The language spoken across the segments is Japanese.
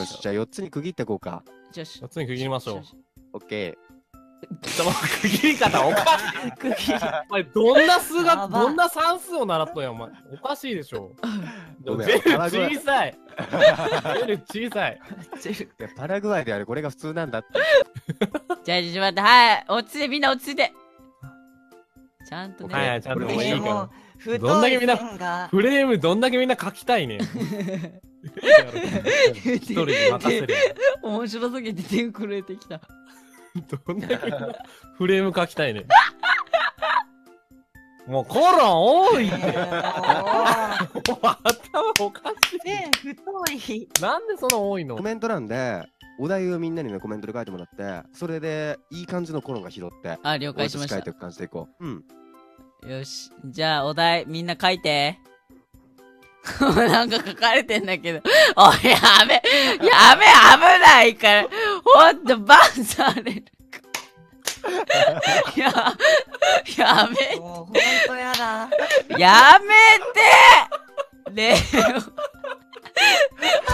よし、じゃあ4つに区切っていこうか。よし4つに区切りましょう。オッケちょ区切り方おかしい。区切りお前どんな数やが、ばどんな算数を習っとんや、お前。おかしいでしょ。ごめんゼル小さい。ゼル小さい。ー。いや、パラグアイであれ、これが普通なんだって。じゃあ、ちょっと待って、はい、落ち着いて、みんな落ち着いて。ちゃんとね。はいはい、ちゃんともういいからどんだけみんなフレームどんだけみんな書きたいねん。一人で任せる。面白すぎて手震えてきた。どんだけフレーム書きたいねん。もうコロン多いって。頭おかしい。線太いなんでその多いの？コメント欄で、お題をみんなにね、コメントで書いてもらって、それで、いい感じのコロンが拾って、あ、了解しまし書いていく感じでいこう。うん。た。よし。じゃあ、お題、みんな書いて。なんか書かれてんだけど。おい、やめ、やめ、危ないから。ほんと、バンされる。や、やめもうほんとやだやめてねえよ。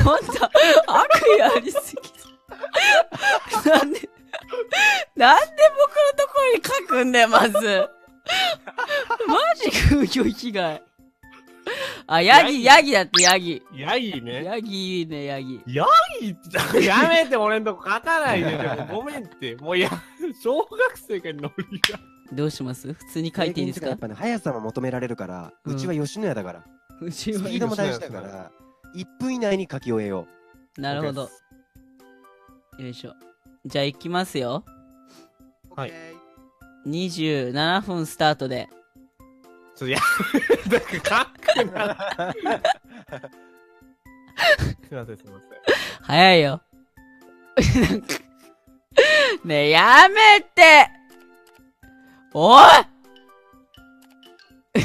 ほんと、悪意ありすぎる。なんで、なんで僕のところに書くんだよ、まず。マジ風評被害。あ、ヤギ、ヤギだって、ヤギ。ヤギね。ヤギいいね、ヤギ。ヤギってやめて俺んとこ書かないで。で もごめんって。もういや、小学生かノリが。どうします？普通に書いていいですか？やっぱね、速さも求められるから、うんうちは吉野家だから、うちはスピードも大事だから、1分以内に書き終えよなるほど。よいしょ。じゃあ行きますよ。う。はい27分スタートで。ちょっとや、だから書くな。すいません、すいません。早いよ。ねえ、やめておい、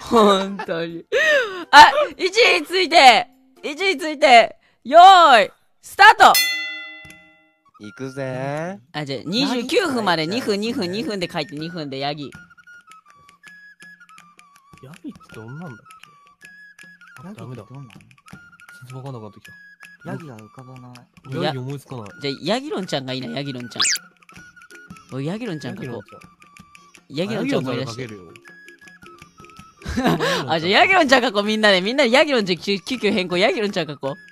本当に。あ、位置について位置についてよーいスタート行くぜあ、じゃあ29分まで2分2分2分で書いて2分でヤギ。ヤギってどんなんだっけ？ダメだ。どんなん全然わかんなかったきヤギが浮かばないた。ヤギ思いつかない。じゃあ、ヤギロンちゃんがいいな、ヤギロンちゃん。おい、ヤギロンちゃん書こう。ヤギロンちゃん思い出して。あ、じゃあ、ヤギロンちゃん書こう、みんなで。みんなでヤギロンちゃん急急遽変更、ヤギロンちゃん書こう。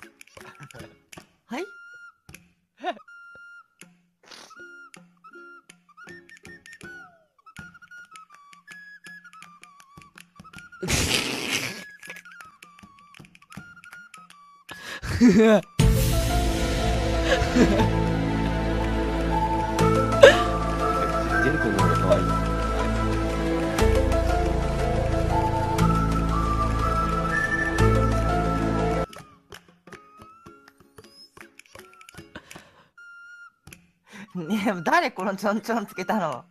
ジェル君の方が可愛い。ねえ誰このちょんちょんつけたの？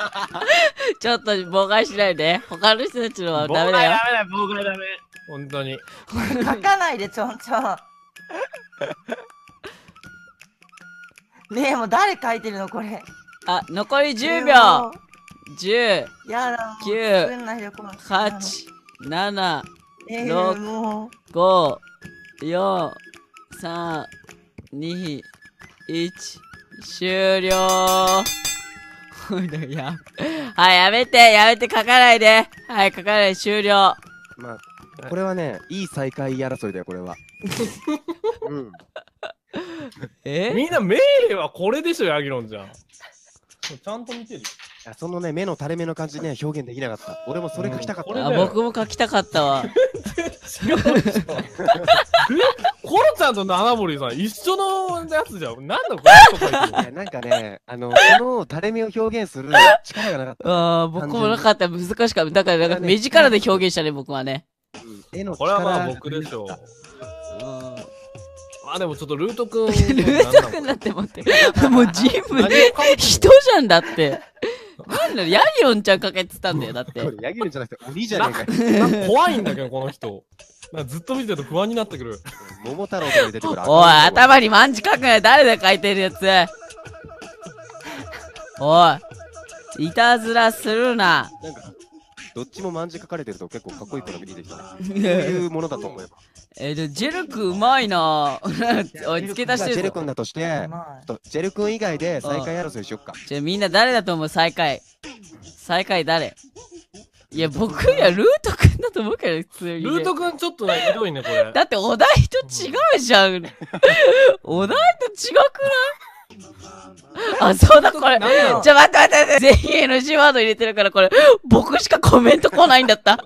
ちょっと妨害しないで。他の人たちのはダメだよ。ダメだよ、僕はダメ。本当に。書かないでちょんちょんねえもう誰書いてるのこれあ、残り10も秒う !10、やだもう九作んないでこの8、7、え六ー、もう5、4、3、2、1、終了や、はい、やめて、やめて、書かないで。はい、書かないで、終了。まあ、これはね、いい再開争いだよ、これは。うん。え？みんな命令はこれでしょ、ヤギロンじゃん。ちゃんと見てるよ。やそのね、目の垂れ目の感じね、表現できなかった。俺もそれ書きたかった。うん僕も書きたかったわ。違うでしょ ちゃんと七森さん一緒のやつじゃん。なんだこれいやなんかね、あの、その垂れ目を表現する力がなかった。あー僕もなかった。難しかった。だから、だか目力で表現したね、僕はね。絵のこれはまあ僕でしょう。あでもちょっとルートくん。ルートくんだって思って。もう人物、人じゃんだって。なんだ、ヤギロンちゃんかけてたんだよ、だって。ヤギルンじゃなくて鬼じゃねえ。か怖いんだけど、この人。なずっと見てると不安になってくる。桃太郎と出てくる。おい、頭にマンチ書くなよ、誰で書いてるやつ。おい、いたずらするな。なんか、どっちも漢字書かれてると結構かっこいいから見てきたね。そういうものだと思えば。えー、でジェル君うまいな おい、付け足してるぞ。ジェル君だとして、ジェル君以外で最下位争いしよっか。じゃあみんな誰だと思う？最下位。最下位誰？いや、僕いや、ルート君だと思うけど、普通に、ね。ルートくんちょっとね、ひどいね、これ。だってお題と違うじゃん。お題と違くない？あ、そうだ、これ。じゃあ待って待って待って。全員 NG ワード入れてるから、これ、僕しかコメント来ないんだった。